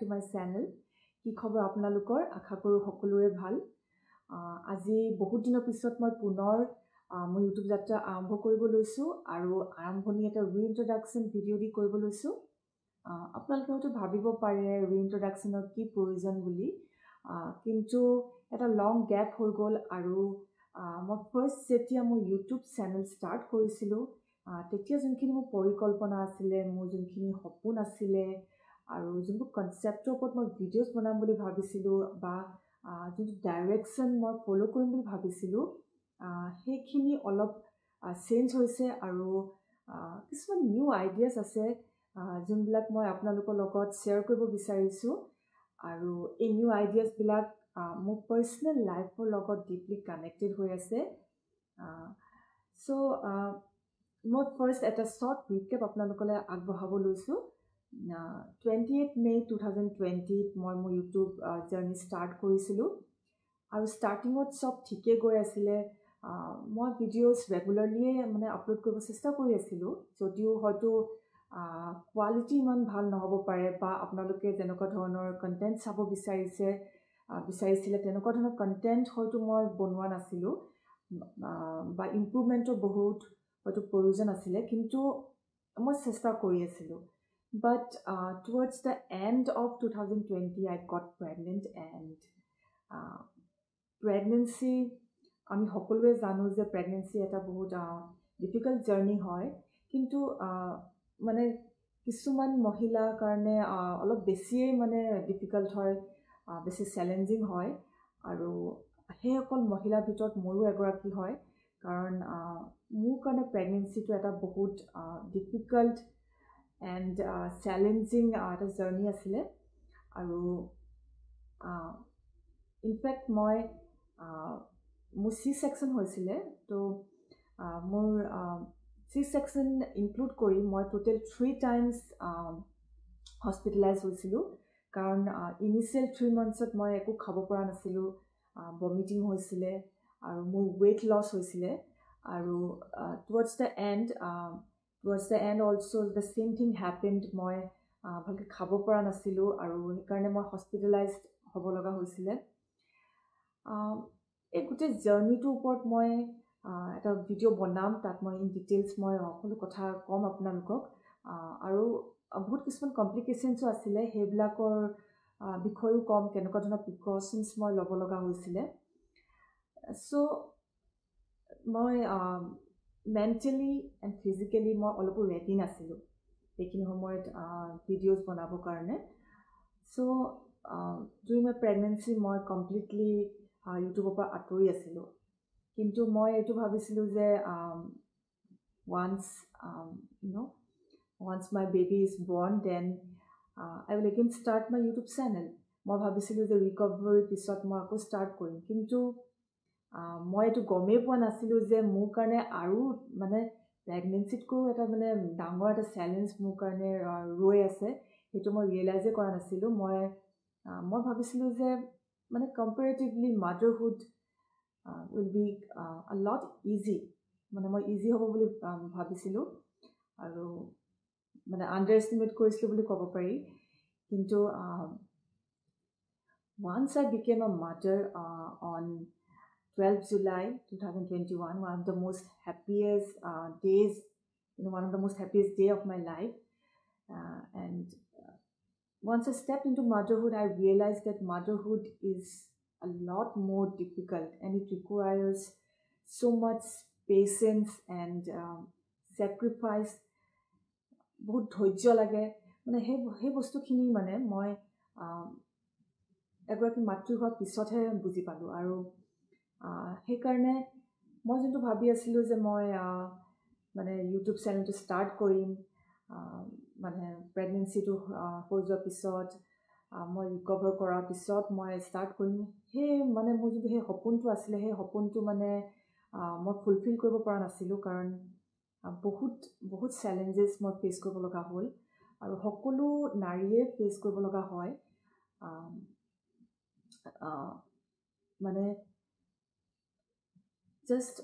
To my channel কি খবৰ আপোনালোকৰ? আশা কৰোঁ সকলোৰে ভাল। আজি বহুত দিনৰ পিছত মই পুনৰ মোৰ ইউটিউব যাত্ৰা আৰম্ভ কৰিব লৈছোঁ আৰু আৰম্ভণি এটা ৰি ইণ্ট্ৰডাকশ্যন ভিডিঅ' দি কৰিব লৈছোঁ। আপোনালোকে হয়তো ভাবিব পাৰে ৰি ইণ্ট্ৰডাকশ্যনৰ কি প্ৰয়োজন বুলি। কিন্তু এটা লং গেপ হৈ গ'ল আৰু মই ফাৰ্ষ্ট যেতিয়া মোৰ ইউটিউব চেনেল ষ্টাৰ্ট কৰিছিলোঁ তেতিয়া যোনখিনি মোৰ পৰিকল্পনা আছিলে মোৰ যোনখিনি সপোন আছিলে আৰু যোনবোৰ কনচেপ্টৰ ওপৰত মই ভিডিঅ'জ বনাম বুলি ভাবিছিলোঁ বা যোনটো ডাইৰেকশ্যন মই ফ'ল' কৰিম বুলি ভাবিছিলোঁ সেইখিনি অলপ চেঞ্জ হৈছে আৰু কিছুমান নিউ আইডিয়াছ আছে যোনবিলাক মই আপোনালোকৰ লগত শ্বেয়াৰ কৰিব বিচাৰিছোঁ। আৰু এই নিউ আইডিয়াছবিলাক মোৰ পাৰ্চনেল লাইফৰ লগত ডিপলি কানেক্টেড হৈ আছে। চ' মই ফাৰ্ষ্ট এটা শ্বৰ্ট ৰিকেপ আপোনালোকলৈ আগবঢ়াব লৈছোঁ। Twenty eight May' two thousand টুৱেণ্টিত মই মোৰ ইউটিউব জাৰ্ণি ষ্টাৰ্ট কৰিছিলোঁ। আৰু ষ্টাৰ্টিঙত চব ঠিকে গৈ আছিলে। মই ভিডিঅ'জ ৰেগুলাৰলিয়ে মানে আপলোড কৰিব চেষ্টা কৰি আছিলোঁ। যদিও হয়তো কোৱালিটি ইমান ভাল নহ'ব পাৰে বা আপোনালোকে যেনেকুৱা ধৰণৰ কণ্টেণ্ট চাব বিচাৰিছে বিচাৰিছিলে তেনেকুৱা ধৰণৰ কণ্টেণ্ট হয়তো মই বনোৱা নাছিলোঁ। বা ইম্প্ৰুভমেণ্টৰ বহুত হয়তো প্ৰয়োজন আছিলে। কিন্তু মই চেষ্টা কৰি আছিলোঁ। But towards the end of two thousand twenty I got pregnant and pregnancy আমি সকলোৱে জানো যে প্ৰেগনেঞ্চি এটা বহুত ডিফিকাল্ট জাৰ্ণি হয়। কিন্তু মানে কিছুমান মহিলাৰ কাৰণে অলপ বেছিয়ে মানে ডিফিকাল্ট হয় বেছি চেলেঞ্জিং হয়। আৰু সেইসকল মহিলাৰ ভিতৰত ময়ো এগৰাকী হয়। কাৰণ মোৰ কাৰণে প্ৰেগনেঞ্চিটো এটা বহুত ডিফিকাল্ট এণ্ড চেলেঞ্জিং এটা জাৰ্ণি আছিলে আৰু ইনফেক্ট মই মোৰ চি ছেকশ্যন হৈছিলে ত' মোৰ চি ছেকশ্যন ইনক্লুড কৰি মই টোটেল থ্ৰী টাইমছ হস্পিটেলাইজ হৈছিলোঁ কাৰণ ইনিচিয়েল থ্ৰী মান্থছত মই একো খাব পৰা নাছিলোঁ ভমিটিং হৈছিলে আৰু মোৰ ৱেইট লছ হৈছিলে আৰু towards the end towards the end also' the same thing happened মই ভালকৈ খাব পৰা নাছিলোঁ আৰু সেইকাৰণে মই হস্পিটেলাইজ হ'ব লগা হৈছিলে। এই গোটেই জাৰ্ণিটোৰ ওপৰত মই এটা ভিডিঅ' বনাম তাত মই ইন ডিটেইলছ মই সকলো কথা ক'ম আপোনালোকক। আৰু বহুত কিছুমান কমপ্লিকেশ্যনছো আছিলে সেইবিলাকৰ বিষয়েও ক'ম কেনেকুৱা ধৰণৰ প্ৰিকশ্যনছ মই ল'ব লগা হৈছিলে। চ' মই মেণ্টেলি এণ্ড ফিজিকেলি মই অলপো ৰেডি নাছিলোঁ। সেইখিনি সময়ত ভিডিঅ'জ বনাবৰ কাৰণে। চ' ডুৰিং মাই প্ৰেগনেঞ্চি মই কমপ্লিটলি ইউটিউবৰ পৰা আঁতৰি আছিলোঁ। কিন্তু মই এইটো ভাবিছিলোঁ যে once you know' once my baby is born then I will again start my YouTube channel মই ভাবিছিলোঁ যে ৰিকভাৰীৰ পিছত মই আকৌ ষ্টাৰ্ট কৰিম। কিন্তু মই এইটো গমেই পোৱা নাছিলোঁ যে মোৰ কাৰণে আৰু মানে প্ৰেগনেঞ্চিতকৈও এটা মানে ডাঙৰ এটা চেলেঞ্জ মোৰ কাৰণে ৰৈ আছে। সেইটো মই ৰিয়েলাইজে কৰা নাছিলোঁ। মই মই ভাবিছিলোঁ যে মানে comparatively motherhood will be lot easy মানে মই ইজি হ'ব বুলি ভাবিছিলোঁ আৰু মানে আণ্ডাৰ এষ্টিমেট কৰিছিলোঁ বুলি ক'ব পাৰি। কিন্তু once I became a mother on Twelve July two thousand twenty one one of the most happiest days one of the most happiest day of my life and once I stepped into motherhood, I realized that motherhood is a lot more difficult and it requires so much patience and um, sacrifice. বহুত ধৈৰ্য লাগে মানে সেই সেই বস্তুখিনি মানে মই এগৰাকী মাতৃ হোৱাৰ পিছতহে বুজি পালোঁ আৰু সেইকাৰণে মই যোনটো ভাবি আছিলোঁ যে মই মানে ইউটিউব চেনেলটো ষ্টাৰ্ট কৰিম মানে প্ৰেগনেঞ্চিটো হৈ যোৱাৰ পিছত মই ৰিকভাৰ কৰাৰ পিছত মই ষ্টাৰ্ট কৰিম। সেই মানে মোৰ যোনটো সেই সপোনটো আছিলে সেই সপোনটো মানে মই ফুলফিল কৰিব পৰা নাছিলোঁ কাৰণ বহুত বহুত চেলেঞ্জেছ মই ফেচ কৰিব লগা হ'ল আৰু সকলো নাৰীয়ে ফেচ কৰিব লগা হয়। মানে জাষ্ট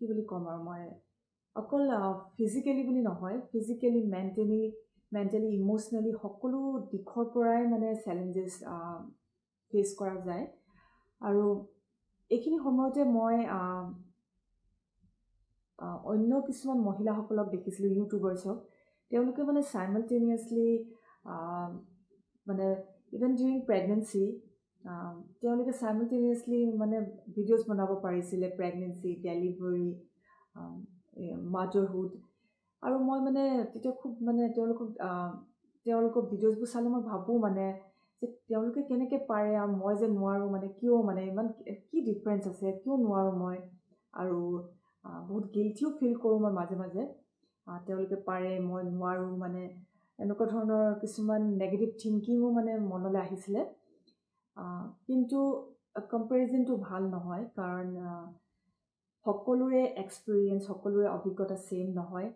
কি বুলি ক'ম আৰু মই অকল ফিজিকেলি বুলি নহয় ফিজিকেলি মেণ্টেলি মেণ্টেলি ইম'চনেলি সকলো দিশৰ পৰাই মানে চেলেঞ্জেছ ফেচ কৰা যায়। আৰু এইখিনি সময়তে মই অন্য কিছুমান মহিলাসকলক দেখিছিলোঁ ইউটিউবাৰ্ছক তেওঁলোকে মানে চাইমলটেনিয়াছলি মানে ইভেন ডিউৰিং প্ৰেগনেঞ্চি তেওঁলোকে চাইমলটেনিয়াছলি মানে ভিডিঅ'জ বনাব পাৰিছিলে প্ৰেগনেঞ্চি ডেলিভাৰী মাডাৰহুড আৰু মই মানে তেতিয়া খুব মানে তেওঁলোকক তেওঁলোকৰ ভিডিঅ'জবোৰ চালে মই ভাবোঁ মানে যে তেওঁলোকে কেনেকৈ পাৰে আৰু মই যে নোৱাৰোঁ মানে কিয় মানে ইমান কি ডিফাৰেঞ্চ আছে কিয় নোৱাৰোঁ মই? আৰু বহুত গিল্টিও ফিল কৰোঁ মই মাজে মাজে। তেওঁলোকে পাৰে মই নোৱাৰোঁ মানে এনেকুৱা ধৰণৰ কিছুমান নেগেটিভ থিংকিঙো মানে মনলৈ আহিছিলে। কিন্তু কম্পেৰিজনটো ভাল নহয় কাৰণ সকলোৰে এক্সপিৰিয়েঞ্চ সকলোৰে অভিজ্ঞতা ছেইম নহয়।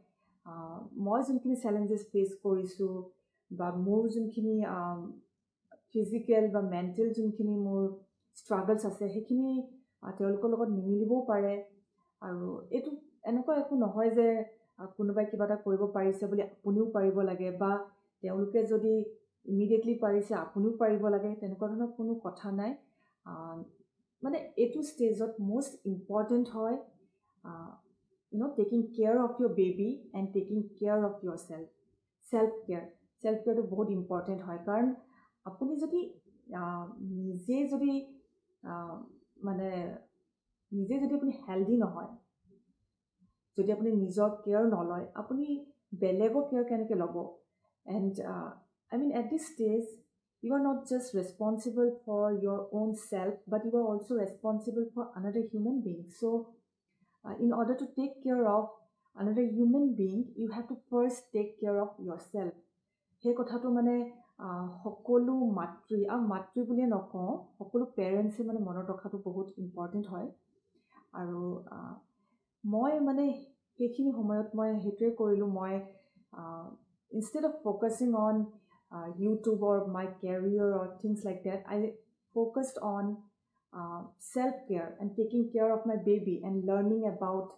মই যোনখিনি চেলেঞ্জেছ ফেচ কৰিছোঁ বা মোৰ যোনখিনি ফিজিকেল বা মেণ্টেল যোনখিনি মোৰ ষ্ট্ৰাগলছ আছে সেইখিনি তেওঁলোকৰ লগত নিমিলিবও পাৰে। আৰু এইটো এনেকুৱা একো নহয় যে কোনোবাই কিবা এটা কৰিব পাৰিছে বুলি আপুনিও পাৰিব লাগে বা তেওঁলোকে যদি ইমিডিয়েটলি পাৰিছে আপুনিও পাৰিব লাগে তেনেকুৱা ধৰণৰ কোনো কথা নাই। মানে এইটো ষ্টেজত মষ্ট ইম্পৰ্টেণ্ট হয় you know' taking care of your baby and taking care of your self self care self কেয়াৰটো বহুত ইম্পৰ্টেণ্ট হয় কাৰণ আপুনি যদি নিজে যদি মানে নিজে যদি আপুনি হেল্ডি নহয় যদি আপুনি নিজৰ কেয়াৰ নলয় আপুনি বেলেগৰ কেয়াৰ কেনেকৈ ল'ব? And this stage you are not just responsible for your own self but you are also' responsible for another human being so' in order to take care of another human being you have to first take care of your self সেই কথাটো মানে সকলো মাতৃ আৰু মাতৃ বুলিয়ে নকওঁ সকলো পেৰেণ্টছে মানে মনত ৰখাটো বহুত ইম্পৰ্টেণ্ট হয়। আৰু মই মানে সেইখিনি সময়ত মই সেইটোৱে কৰিলোঁ। মই instead of focusing on YouTube or my career or things like that I focused on self care and taking care of my baby and learning about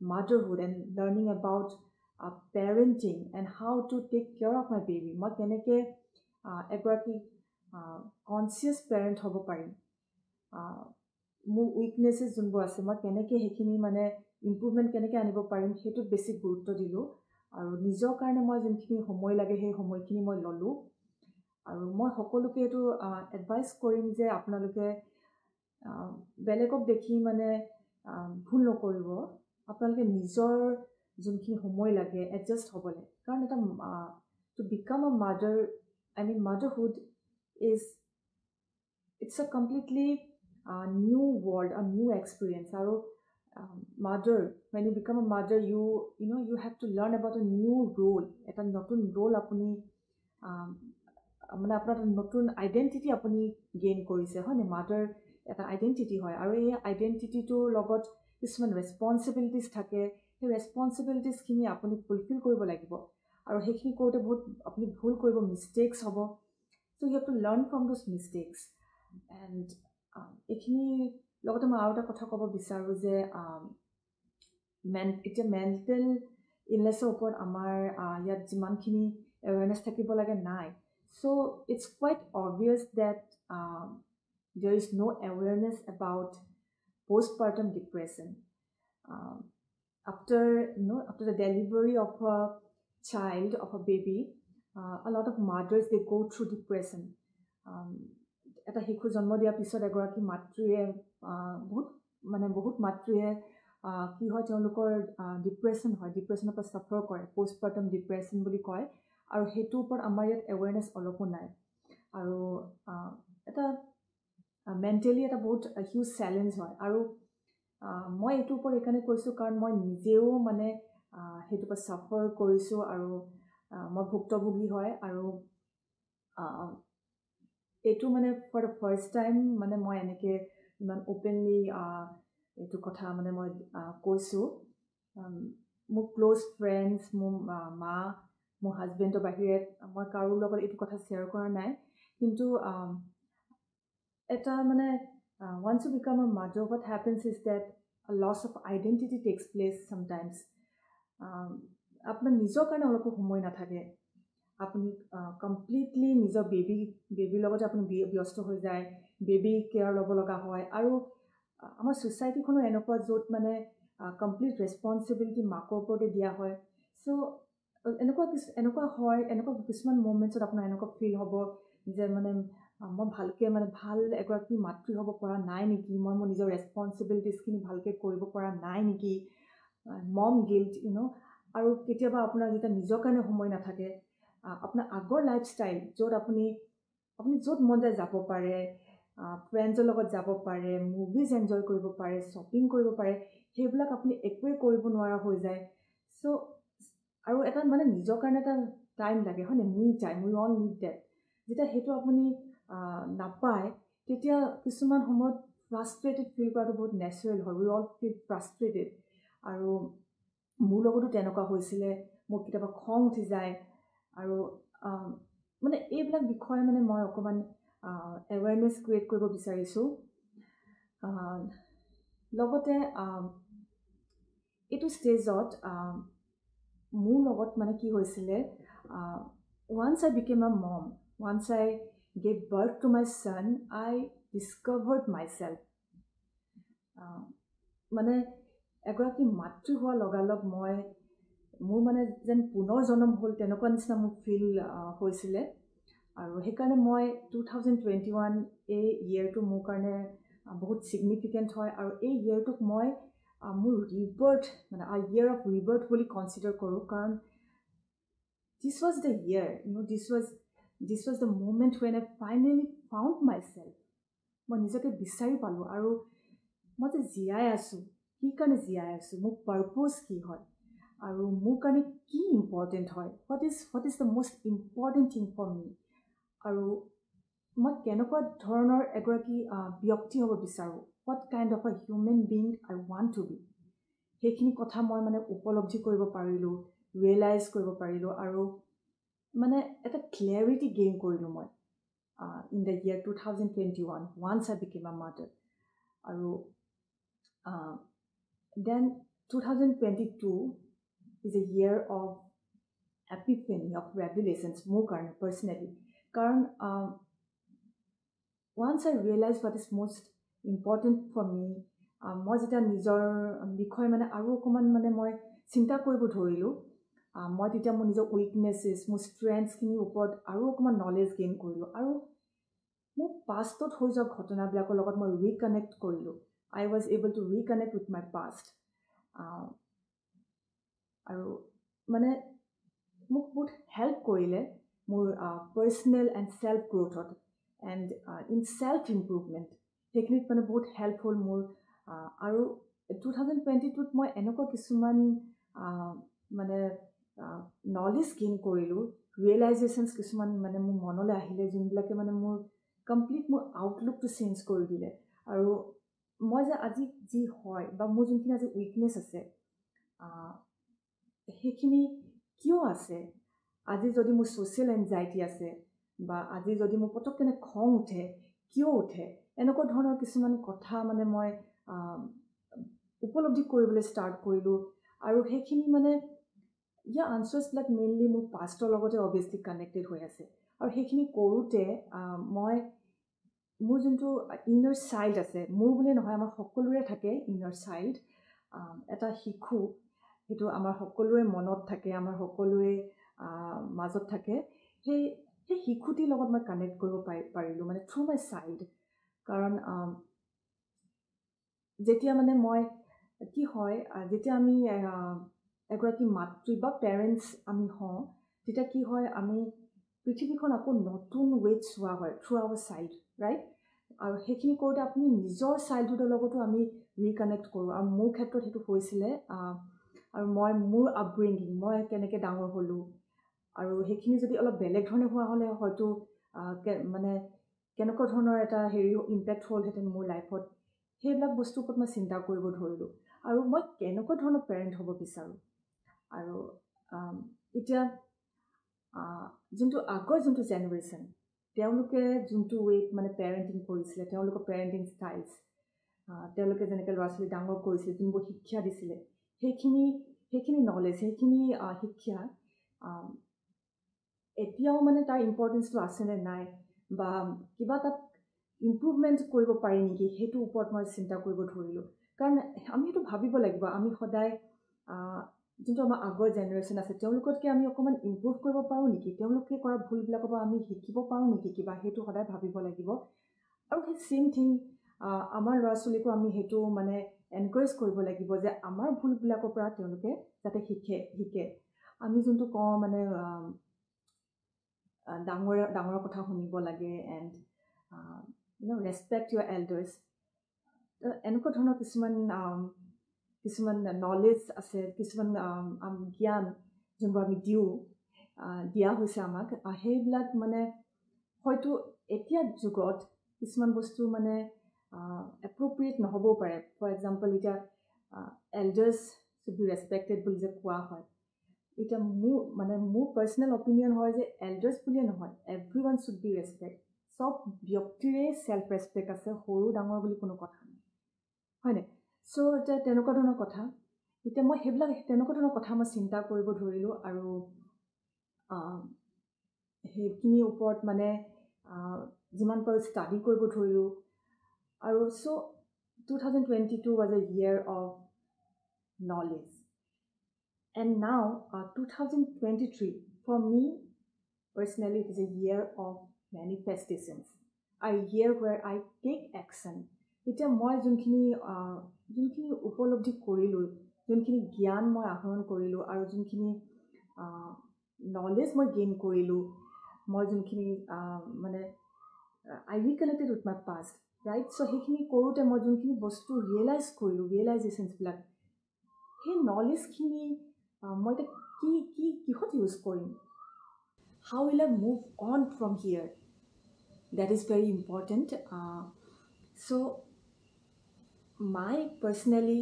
motherhood and learning about parenting and how to take care of my baby মই কেনেকৈ এগৰাকী conscious parent হ'ব পাৰিম মোৰ উইকনেছেছ যোনবোৰ আছে মই কেনেকৈ সেইখিনি মানে ইম্প্ৰুভমেণ্ট কেনেকৈ আনিব পাৰিম সেইটোত বেছি গুৰুত্ব দিলোঁ আৰু নিজৰ কাৰণে মই যোনখিনি সময় লাগে সেই সময়খিনি মই ল'লোঁ। আৰু মই সকলোকে এইটো এডভাইচ কৰিম যে আপোনালোকে বেলেগক দেখি মানে ভুল নকৰিব। আপোনালোকে নিজৰ যোনখিনি সময় লাগে এডজাষ্ট হ'বলৈ কাৰণ এটা to become a mother I mean, motherhood is it's a completely uh, new world, a new experience. Um, mother, when you become a mother, you you know you have to learn about a new role. এটা নতুন roll আপুনি মানে আপোনাৰ এটা নতুন identity আপুনি gain কৰিছে হয়নে মাদাৰ এটা আইডেণ্টিটি হয় আৰু এই আইডেণ্টিটিটোৰ লগত কিছুমান ৰেচপনচিবিলিটিছ থাকে সেই ৰেচপনচিবিলিটিছখিনি আপুনি ফুলফিল কৰিব লাগিব আৰু সেইখিনি কৰোঁতে বহুত আপুনি ভুল কৰিব মিষ্টেকছ হ'ব so' you have to learn from those mistakes and এইখিনিৰ লগতে মই আৰু এটা কথা ক'ব বিচাৰোঁ যে মেন এতিয়া মেণ্টেল ইলনেছৰ ওপৰত আমাৰ ইয়াত যিমানখিনি এৱেৰনেছ থাকিব লাগে নাই so' it's quite obvious that there is no' awareness about post partum depression after no' after the delivery of of a baby, uh, a lot of mothers they go through depression. এটা শিশু জন্ম দিয়াৰ পিছত এগৰাকী মাতৃয়ে বহুত মানে বহুত মাতৃয়ে কি হয় তেওঁলোকৰ ডিপ্ৰেশ্যন হয় ডিপ্ৰেশ্যনৰ পৰা চাফাৰ কৰে পষ্টপাৰ্টম ডিপ্ৰেশ্যন বুলি কয় আৰু সেইটোৰ ওপৰত আমাৰ ইয়াত এৱেৰনেছ অলপো নাই। আৰু এটা মেণ্টেলি এটা বহুত হিউজ চেলেঞ্জ হয় আৰু মই এইটোৰ ওপৰত এইকাৰণে কৈছোঁ কাৰণ মই নিজেও মানে সেইটোৰ পৰা চাফাৰ কৰিছোঁ আৰু মই ভুক্তভোগী হয় আৰু এইটো মানে ফৰ দ্য ফাৰ্ষ্ট টাইম মানে মই এনেকৈ ইমান অ'পেনলি এইটো কথা মানে মই কৈছোঁ। মোৰ ক্ল'জ ফ্ৰেণ্ডছ মোৰ মা মোৰ হাজবেণ্ডৰ বাহিৰে মই কাৰো লগত এইটো কথা শ্বেয়াৰ কৰা নাই। কিন্তু এটা মানে once you become a mother what happens is that loss of identity takes place sometimes আপোনাৰ নিজৰ কাৰণে অলপো সময় নাথাকে। আপুনি কমপ্লিটলি নিজৰ বেবী বেবীৰ লগতে আপুনি ব্যস্ত হৈ যায়। বেবী কেয়াৰ ল'ব লগা হয়। আৰু আমাৰ ছ'চাইটিখনো এনেকুৱা য'ত মানে কমপ্লিট ৰেচপনচিবিলিটি মাকৰ ওপৰতে দিয়া হয়। চ' এনেকুৱা কিছু এনেকুৱা হয় এনেকুৱা কিছুমান মুমেণ্টছত আপোনাৰ এনেকুৱা ফিল হ'ব যে মানে মই ভালকৈ মানে ভাল এগৰাকী মাতৃ হ'ব পৰা নাই নেকি? মই মোৰ নিজৰ ৰেচপনচিবিলিটিছখিনি ভালকৈ কৰিব পৰা নাই নেকি? মম গিল্ট ইউ ন' আৰু কেতিয়াবা আপোনাৰ যেতিয়া নিজৰ কাৰণে সময় নাথাকে আপোনাৰ আগৰ লাইফষ্টাইল য'ত আপুনি আপুনি য'ত মন যায় যাব পাৰে ফ্ৰেণ্ডছৰ লগত যাব পাৰে মুভিজ এনজয় কৰিব পাৰে শ্বপিং কৰিব পাৰে সেইবিলাক আপুনি একোৱেই কৰিব নোৱাৰা হৈ যায়। চ' আৰু এটা মানে নিজৰ কাৰণে এটা টাইম লাগে হয়নে me time we all need that যেতিয়া সেইটো আপুনি নাপায় তেতিয়া কিছুমান সময়ত ফ্ৰাষ্ট্ৰেটেড ফিল কৰাটো বহুত নেচাৰেল হয়। উই অল ফিল ফ্ৰাষ্ট্ৰেটেড আৰু মোৰ লগতো তেনেকুৱা হৈছিলে মোৰ কেতিয়াবা খং উঠি যায়। আৰু মানে এইবিলাক বিষয়ে মানে মই অকণমান এৱেৰনেছ ক্ৰিয়েট কৰিব বিচাৰিছোঁ। লগতে এইটো ষ্টেজত মোৰ লগত মানে কি হৈছিলে once I became a mom once I gave birth to my son I discovered my self মানে এগৰাকী মাতৃ হোৱাৰ লগালগ মই মোৰ মানে যেন পুনৰ জন্ম হ'ল তেনেকুৱা নিচিনা মোক ফিল হৈছিলে। আৰু সেইকাৰণে মই টু থাউজেণ্ড টুৱেণ্টি ওৱান এই ইয়েৰটো মোৰ কাৰণে বহুত ছিগনিফিকেণ্ট হয় আৰু এই ইয়েৰটোক মই মোৰ ৰিবাৰ্থ মানে আ ইয়েৰ অফ ৰিবাৰ্থ বুলি কনচিডাৰ কৰোঁ। কাৰণ this was the year no' this was this was the moment when I finally found my self মই নিজকে বিচাৰি পালোঁ আৰু মই যে জীয়াই আছোঁ কি কাৰণে জীয়াই আছোঁ মোৰ পাৰ্প'জ কি হয় আৰু মোৰ কাৰণে কি ইম্পৰ্টেণ্ট হয় what is what is the most important thing for me আৰু মই কেনেকুৱা ধৰণৰ এগৰাকী ব্যক্তি হ'ব বিচাৰোঁ? What kind of a human being I want to be সেইখিনি কথা মই মানে উপলব্ধি কৰিব পাৰিলোঁ ৰিয়েলাইজ কৰিব পাৰিলোঁ আৰু মানে এটা ক্লেৰিটি গেইন কৰিলোঁ মই in the year two thousand twenty one once I became a mother আৰু then two thousand twenty two is a year of epiphany, of revelations, more kind personally. Um, once I realized what is most important for me, মই যেতিয়া নিজৰ বিষয়ে মানে আৰু অকণমান মানে মই চিন্তা কৰিব ধৰিলোঁ মই তেতিয়া মোৰ নিজৰ উইকনেছেছ মোৰ ষ্ট্ৰেংথছখিনিৰ ওপৰত আৰু অকণমান নলেজ গেইন কৰিলোঁ আৰু মোৰ পাষ্টত হৈ যোৱা ঘটনাবিলাকৰ লগত মই ৰিকানেক্ট কৰিলোঁ। I was able to reconnect with my past আৰু মানে মোক বহুত হেল্প কৰিলে। মোৰ পাৰ্চনেল এণ্ড ছেল্ফ গ্ৰ'থত এণ্ড ইন ছেল্ফ ইম্প্ৰুভমেণ্ট সেইখিনিত মানে বহুত হেল্প হ'ল মোৰ আৰু টুৱেণ্টি টুত মই এনেকুৱা কিছুমান মানে নলেজ গেইন কৰিলোঁ ৰিয়েলাইজেশ্যনছ কিছুমান মানে মোৰ মনলৈ আহিলে যোনবিলাকে মানে মোৰ কমপ্লিট মোৰ আউটলুকটো চেঞ্জ কৰি দিলে। আৰু মই যে আজি যি হয় বা মোৰ যোনখিনি আজি উইকনেছ আছে সেইখিনি কিয় আছে? আজি যদি মোৰ ছ'চিয়েল এনজাইটি আছে বা আজি যদি মোৰ পটককেনে খং উঠে কিয় উঠে এনেকুৱা ধৰণৰ কিছুমান কথা মানে মই উপলব্ধি কৰিবলৈ ষ্টাৰ্ট কৰিলোঁ আৰু সেইখিনি মানে ইয়াৰ আনচাৰ্ছবিলাক মেইনলি মোৰ পাষ্টৰ লগতে অভিয়াছলি কানেক্টেড হৈ আছে আৰু সেইখিনি কৰোঁতে মই মোৰ যোনটো ইনাৰ চাইল্ড আছে মোৰ বুলিয়ে নহয় আমাৰ সকলোৰে থাকে ইনাৰ চাইল্ড এটা শিশু সেইটো আমাৰ সকলোৰে মনত থাকে আমাৰ সকলোৰে মাজত থাকে। সেই সেই শিশুটিৰ লগত মই কানেক্ট কৰিব পাৰি পাৰিলোঁ মানে থ্ৰু মাই চাইল্ড কাৰণ যেতিয়া মানে মই কি হয় যেতিয়া আমি এগৰাকী মাতৃ বা পেৰেণ্টছ আমি হওঁ তেতিয়া কি হয় আমি পৃথিৱীখন আকৌ নতুন ৱেত চোৱা হয় থ্ৰু আৱাৰ চাইল্ড ৰাইট আৰু সেইখিনি কৰোঁতে আপুনি নিজৰ চাইল্ডহুডৰ লগতো আমি ৰিকানেক্ট কৰোঁ। আৰু মোৰ ক্ষেত্ৰত সেইটো হৈছিলে আৰু মই মোৰ আপব্ৰিংগিং মই কেনেকৈ ডাঙৰ হ'লোঁ আৰু সেইখিনি যদি অলপ বেলেগ ধৰণে হোৱা হ'লে হয়তো মানে কেনেকুৱা ধৰণৰ এটা হেৰি ইম্পেক্ট হ'লহেঁতেন মোৰ লাইফত সেইবিলাক বস্তুৰ ওপৰত মই চিন্তা কৰিব ধৰিলোঁ। আৰু মই কেনেকুৱা ধৰণৰ পেৰেণ্ট হ'ব বিচাৰোঁ? আৰু এতিয়া যোনটো আগৰ যোনটো জেনেৰেশ্যন তেওঁলোকে যোনটো ৱেত মানে পেৰেণ্টিং কৰিছিলে তেওঁলোকৰ পেৰেণ্টিং ষ্টাইলছ তেওঁলোকে যেনেকৈ ল'ৰা ছোৱালী ডাঙৰ কৰিছিলে যোনবোৰ শিক্ষা দিছিলে সেইখিনি সেইখিনি নলেজ সেইখিনি শিক্ষা এতিয়াও মানে তাৰ ইম্পৰ্টেঞ্চটো আছেনে নাই? বা কিবা তাত ইম্প্ৰুভমেণ্ট কৰিব পাৰি নেকি? সেইটোৰ ওপৰত মই চিন্তা কৰিব ধৰিলোঁ। কাৰণ আমি সেইটো ভাবিব লাগিব। আমি সদায় যোনটো আমাৰ আগৰ জেনেৰেশ্যন আছে তেওঁলোকতকৈ আমি অকণমান ইম্প্ৰুভ কৰিব পাৰোঁ নেকি? তেওঁলোকে কৰা ভুলবিলাকৰ পৰা আমি শিকিব পাৰোঁ নেকি কিবা? সেইটো সদায় ভাবিব লাগিব। আৰু সেই ছেইম থিং আমাৰ ল'ৰা ছোৱালীকো আমি সেইটো মানে এনকাৰেজ কৰিব লাগিব যে আমাৰ ভুলবিলাকৰ পৰা তেওঁলোকে যাতে শিকে শিকে। আমি যোনটো কওঁ মানে ডাঙৰ ডাঙৰৰ কথা শুনিব লাগে and you know' respect your elders এনেকুৱা ধৰণৰ কিছুমান কিছুমান নলেজ আছে কিছুমান জ্ঞান যোনবোৰ আমি দিওঁ দিয়া হৈছে আমাক। সেইবিলাক মানে হয়তো এতিয়া যুগত কিছুমান বস্তু মানে এপ্ৰপ্ৰিয়েট নহ'বও পাৰে। ফৰ এক্সাম্পল এতিয়া এল্ডাৰ্ছ ৰেচপেক্টেড বুলি যে কোৱা হয়। এতিয়া মোৰ মানে মোৰ পাৰ্চনেল অপিনিয়ন হয় যে এল্ডাৰ্ছ বুলিয়ে নহয় everyone should be respect চব ব্যক্তিৰে ছেল্ফ ৰেচপেক্ট আছে সৰু ডাঙৰ বুলি কোনো কথা নাই। হয়নে চ' এতিয়া তেনেকুৱা ধৰণৰ কথা এতিয়া মই সেইবিলাক তেনেকুৱা ধৰণৰ কথা মই চিন্তা কৰিব ধৰিলোঁ আৰু সেইখিনিৰ ওপৰত মানে যিমান পাৰোঁ ষ্টাডি কৰিব ধৰিলোঁ। আৰু so' two thousand twenty two was a year of knowledge And now, uh, 2023, for me personally, it is a year of manifestations, a year where I take action. এতিয়া মই যোনখিনি যোনখিনি উপলব্ধি কৰিলোঁ যোনখিনি জ্ঞান মই আহৰণ কৰিলোঁ আৰু যোনখিনি নলেজ মই গেইন কৰিলোঁ মই যোনখিনি মানে I reconnected with my past right so' সেইখিনি কৰোঁতে মই যোনখিনি বস্তু ৰিয়েলাইজ কৰিলোঁ ৰিয়েলাইজেশ্যনছবিলাক সেই নলেজখিনি মই এতিয়া কি কি কিহত ইউজ কৰিম how will I move on from here that is very important so' my personally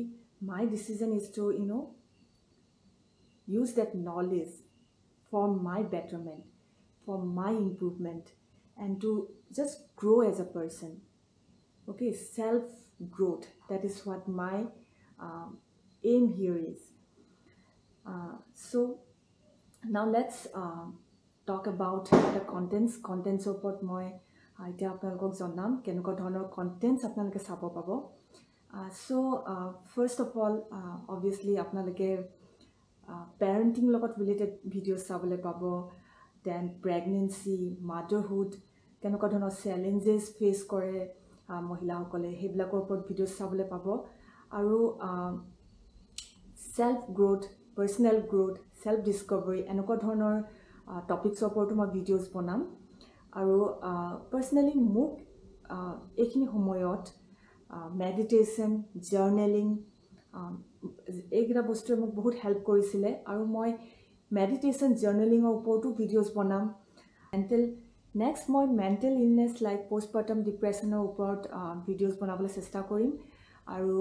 my decision is to you know' use that knowledge for my betterment, for my improvement, and to just grow as a person. Okay, self growth. That is what my um, aim here is. Uh, so now let's uh, talk about the contents. Contents ওপৰত মই এতিয়া আপোনালোকক জনাম কেনেকুৱা ধৰণৰ contents আপোনালোকে চাব পাব so' first of all obviously আপোনালোকে পেৰেণ্টিং লগত ৰিলেটেড ভিডিঅ'জ চাবলৈ পাব দেন প্ৰেগনেঞ্চি মাডাৰহুড কেনেকুৱা ধৰণৰ চেলেঞ্জেছ ফেচ কৰে মহিলাসকলে সেইবিলাকৰ ওপৰত ভিডিঅ'জ চাবলৈ পাব আৰু self growth personal growth self discovery এনেকুৱা ধৰণৰ টপিকছৰ ওপৰতো মই ভিডিঅ'জ বনাম। আৰু পাৰ্চনেলি মোক এইখিনি সময়ত মেডিটেশ্যন জাৰ্নেলিং এইকেইটা বস্তুৱে মোক বহুত হেল্প কৰিছিলে। আৰু মই মেডিটেশ্যন জাৰ্নেলিঙৰ ওপৰতো ভিডিঅ'জ বনাম। মেণ্টেল নেক্সট মই মেণ্টেল ইলনেছ লাইক পষ্টপাৰ্টাম ডিপ্ৰেশ্যনৰ ওপৰত ভিডিঅ'জ বনাবলৈ চেষ্টা কৰিম। আৰু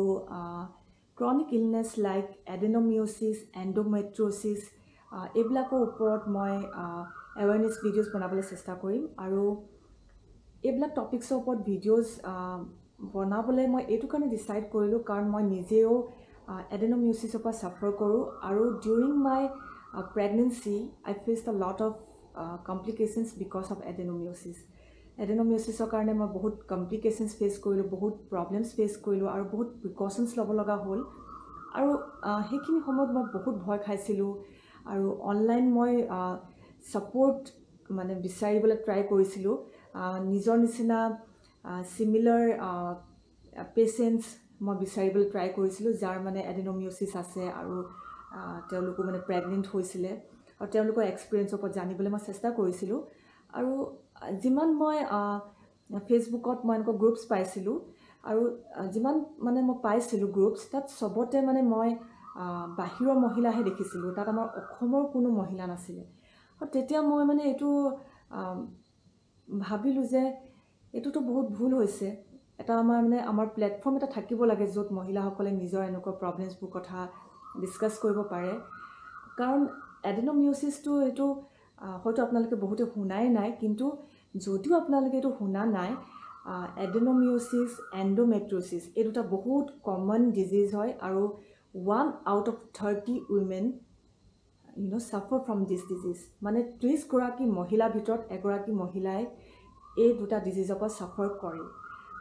chronic illness like adenomyosis endometriosis এইবিলাকৰ ওপৰত মই এৱেৰনেছ ভিডিঅ'জ বনাবলৈ চেষ্টা কৰিম। আৰু এইবিলাক টপিকছৰ ওপৰত ভিডিঅ'জ বনাবলৈ মই এইটো কাৰণে ডিচাইড কৰিলোঁ কাৰণ মই নিজেও এডেনমিঅ'চিছৰ পৰা ছাফাৰ কৰোঁ। আৰু during my pregnancy I face the lot of complications because of adenomyosis এডেনমিঅ'চিছৰ কাৰণে মই বহুত কমপ্লিকেশ্যনছ ফেচ কৰিলোঁ বহুত প্ৰব্লেমছ ফেচ কৰিলোঁ আৰু বহুত প্ৰিকশ্যনছ ল'ব লগা হ'ল। আৰু সেইখিনি সময়ত মই বহুত ভয় খাইছিলোঁ আৰু অনলাইন মই ছাপৰ্ট মানে বিচাৰিবলৈ ট্ৰাই কৰিছিলোঁ। নিজৰ নিচিনা চিমিলাৰ পেচেণ্টছ মই বিচাৰিবলৈ ট্ৰাই কৰিছিলোঁ যাৰ মানে এডেনমিঅ'চিছ আছে আৰু তেওঁলোকো মানে প্ৰেগনেণ্ট হৈছিলে। আৰু তেওঁলোকৰ এক্সপিৰিয়েঞ্চৰ ওপৰত জানিবলৈ মই চেষ্টা কৰিছিলোঁ। আৰু যিমান মই ফেচবুকত মই এনেকুৱা গ্ৰুপছ পাইছিলোঁ আৰু যিমান মানে মই পাইছিলোঁ গ্ৰুপছ তাত চবতে মানে মই বাহিৰৰ মহিলাহে দেখিছিলোঁ তাত আমাৰ অসমৰ কোনো মহিলা নাছিলে। তেতিয়া মই মানে এইটো ভাবিলোঁ যে এইটোতো বহুত ভুল হৈছে। এটা আমাৰ মানে আমাৰ প্লেটফৰ্ম এটা থাকিব লাগে য'ত মহিলাসকলে নিজৰ এনেকুৱা প্ৰব্লেমছবোৰ কথা ডিছকাছ কৰিব পাৰে। কাৰণ এডেনমিঅ'চিছটো এইটো হয়তো আপোনালোকে বহুতে শুনাই নাই কিন্তু যদিও আপোনালোকে এইটো শুনা নাই এডেনমিঅ'চিছ এণ্ড'মেট্ৰ'চিছ এই দুটা বহুত কমন ডিজিজ হয় আৰু one out of thirty women you know' suffer from this disease মানে ত্ৰিছগৰাকী মহিলাৰ ভিতৰত এগৰাকী মহিলাই এই দুটা ডিজিজৰ পৰা ছাফাৰ কৰে।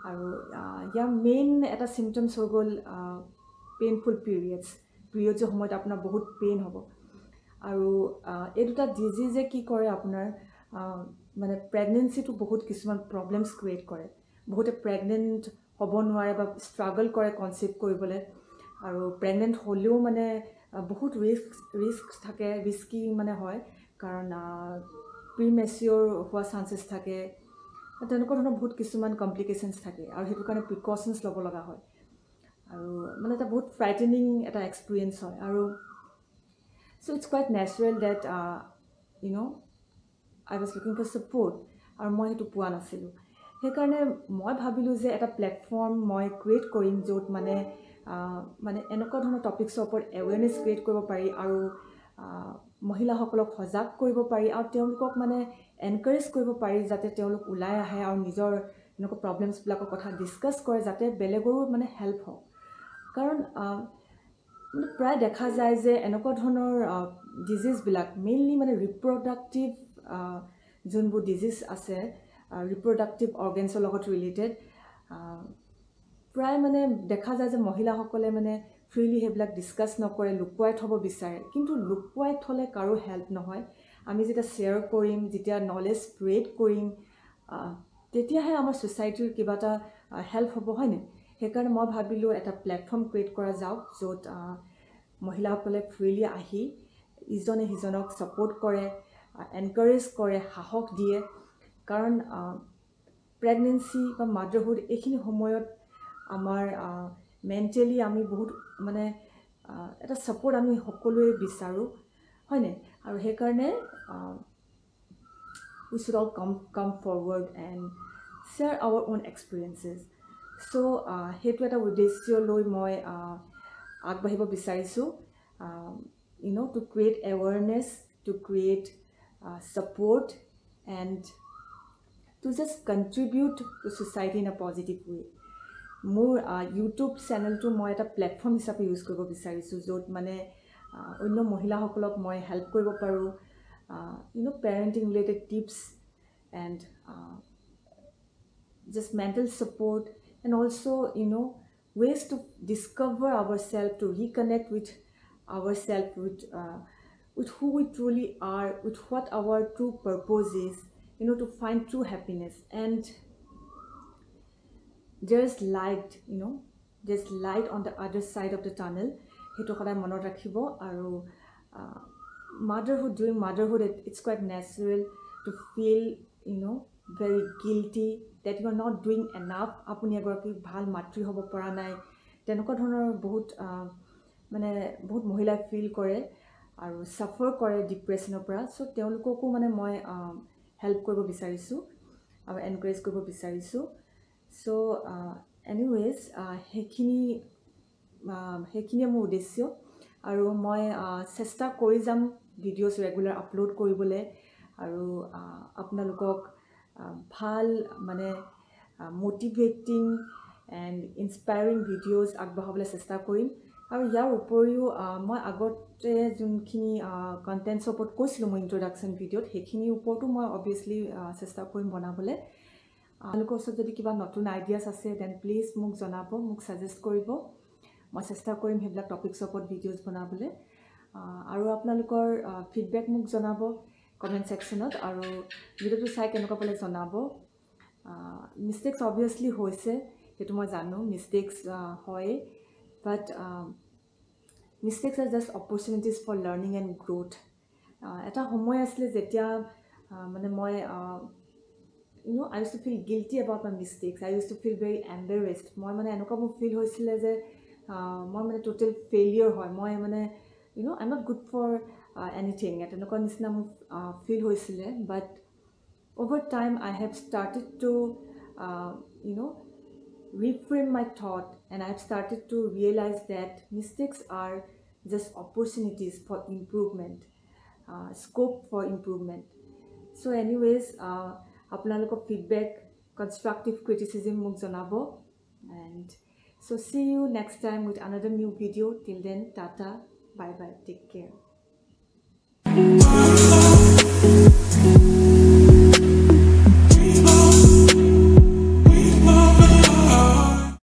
আৰু ইয়াৰ মেইন এটা চিমটমছ হৈ গ'ল পেইনফুল পিৰিয়ডছ পিৰিয়ডছৰ সময়ত আপোনাৰ বহুত পেইন হ'ব। আৰু এই দুটা ডিজিজে কি কৰে আপোনাৰ মানে প্ৰেগনেঞ্চিটো বহুত কিছুমান প্ৰব্লেমছ ক্ৰিয়েট কৰে। বহুতে প্ৰেগনেণ্ট হ'ব নোৱাৰে বা ষ্ট্ৰাগল কৰে কনচিভ কৰিবলৈ। আৰু প্ৰেগনেণ্ট হ'লেও মানে বহুত ৰিস্ক ৰিস্ক থাকে ৰিস্কি মানে হয়। কাৰণ প্ৰি মেচিয়'ৰ হোৱা চান্সেছ থাকে। তেনেকুৱা ধৰণৰ বহুত কিছুমান কমপ্লিকেশ্যনছ থাকে আৰু সেইটো কাৰণে প্ৰিকশ্যনছ ল'ব লগা হয়। আৰু মানে এটা বহুত ফ্ৰাইটেনিং এটা এক্সপিৰিয়েঞ্চ হয়। আৰু so' it's quite natural that you know' I was looking for support আৰু মই সেইটো পোৱা নাছিলোঁ সেইকাৰণে মই ভাবিলোঁ যে এটা প্লেটফৰ্ম মই ক্ৰিয়েট কৰিম য'ত মানে মানে এনেকুৱা ধৰণৰ টপিকছৰ ওপৰত এৱেৰনেছ ক্ৰিয়েট কৰিব পাৰি আৰু মহিলাসকলক সজাগ কৰিব পাৰি আৰু তেওঁলোকক মানে এনকাৰেজ কৰিব পাৰি যাতে তেওঁলোক ওলাই আহে আৰু নিজৰ এনেকুৱা প্ৰব্লেমছবিলাকৰ কথা ডিছকাছ কৰে যাতে বেলেগৰো মানে হেল্প হওক কাৰণ প্ৰায় দেখা যায় যে এনেকুৱা ধৰণৰ ডিজিজবিলাক মেইনলি মানে ৰিপ্ৰডাক্টিভ যোনবোৰ ডিজিজ আছে ৰিপ্ৰডাক্টিভ অৰ্গেনছৰ লগত ৰিলেটেড প্ৰায় মানে দেখা যায় যে মহিলাসকলে মানে ফ্ৰীলি সেইবিলাক ডিছকাছ নকৰে লুকুৱাই থ'ব বিচাৰে। কিন্তু লুকুৱাই থ'লে কাৰো হেল্প নহয়। আমি যেতিয়া শ্বেয়াৰ কৰিম যেতিয়া নলেজ স্প্ৰেড কৰিম তেতিয়াহে আমাৰ ছ'চাইটিৰ কিবা এটা হেল্প হ'ব হয়নে সেইকাৰণে মই ভাবিলোঁ এটা প্লেটফৰ্ম ক্ৰিয়েট কৰা যাওক য'ত মহিলাসকলে ফ্ৰীলি আহি ইজনে সিজনক ছাপৰ্ট কৰে এনকাৰেজ কৰে সাহস দিয়ে। কাৰণ প্ৰেগনেঞ্চি বা মাডাৰহুড এইখিনি সময়ত আমাৰ মেণ্টেলি আমি বহুত মানে এটা ছাপৰ্ট আমি সকলোৱে বিচাৰোঁ হয়নে আৰু সেইকাৰণে উই should all come come forward and share our own experiences so' সেইটো এটা উদ্দেশ্য লৈ মই আগবাঢ়িব বিচাৰিছোঁ। You know' to create awareness to create support and to just contribute to society in a positive way মোৰ ইউটিউব চেনেলটো মই এটা প্লেটফৰ্ম হিচাপে ইউজ কৰিব বিচাৰিছোঁ য'ত মানে অন্য মহিলাসকলক মই হেল্প কৰিব পাৰোঁ। You know' parenting related tips and just mental support and also' you know' ways to discover our self to reconnect with our self with with who we truly are with what our true purpose is you know' to find true happiness and there is light you know' there is light on the other side of the tunnel সেইটো সদায় মনত ৰাখিব আৰু motherhood during motherhood it's quite natural to feel you know' very guilty that you are not doing enough আপুনি এগৰাকী ভাল মাতৃ হ'ব পৰা নাই তেনেকুৱা ধৰণৰ বহুত মানে বহুত মহিলাই ফিল কৰে আৰু ছাফাৰ কৰে ডিপ্ৰেশ্যনৰ পৰা। চ' তেওঁলোককো মানে মই হেল্প কৰিব বিচাৰিছোঁ আৰু এনকাৰেজ কৰিব বিচাৰিছোঁ। চ' এনিৱেজ সেইখিনি সেইখিনিয়ে মোৰ উদ্দেশ্য আৰু মই চেষ্টা কৰি যাম ভিডিঅ'ছ ৰেগুলাৰ আপলোড কৰিবলৈ আৰু আপোনালোকক ভাল মানে মটিভেটিং এণ্ড ইনস্পায়াৰিং ভিডিঅ'জ আগবঢ়াবলৈ চেষ্টা কৰিম। আৰু ইয়াৰ উপৰিও মই আগতে যোনখিনি কণ্টেণ্টছৰ ওপৰত কৈছিলোঁ মই ইণ্ট্ৰডাকশ্যন ভিডিঅ'ত সেইখিনিৰ ওপৰতো মই অভিয়াছলি চেষ্টা কৰিম বনাবলৈ। আপোনালোকৰ ওচৰত যদি কিবা নতুন আইডিয়াছ আছে দেন প্লিজ মোক জনাব মোক ছাজেষ্ট কৰিব। মই চেষ্টা কৰিম সেইবিলাক টপিকছৰ ওপৰত ভিডিঅ'জ বনাবলৈ। আৰু আপোনালোকৰ ফিডবেক মোক জনাব। কমেণ্ট ছেকশ্যনত আৰু ভিডিঅ'টো চাই কেনেকুৱা পালে জনাব। মিষ্টেক্স অভিয়াছলি হৈছে সেইটো মই জানো মিষ্টেক্স হয় but mistakes are just opportunities for learning and growth এটা সময় আছিলে যেতিয়া মানে মই you know' I use to feel guilty about my mistakes I use to feel very embarrassed মই মানে এনেকুৱা মোৰ ফিল হৈছিলে যে মই মানে টোটেল ফেইলিয়ৰ হয়। মই মানে you know' I not good for anything তেনেকুৱা নিচিনা মোৰ ফিল হৈছিলে but over time I have started to you know' reframe my thought and I've started to realize that mistakes are just opportunities for improvement, uh, scope for improvement. So anyways, আপোনালোকৰ feedback constructive ক্ৰিটিচিজিম মোক জনাব and so' see you next time with another new video' till then tata bye bye take care